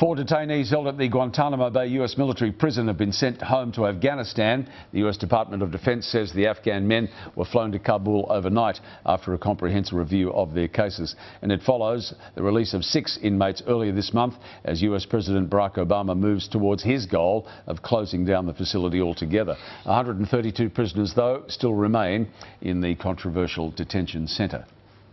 Four detainees held at the Guantanamo Bay U.S. military prison have been sent home to Afghanistan. The U.S. Department of Defense says the Afghan men were flown to Kabul overnight after a comprehensive review of their cases. And it follows the release of six inmates earlier this month as U.S. President Barack Obama moves towards his goal of closing down the facility altogether. 132 prisoners, though, still remain in the controversial detention centre.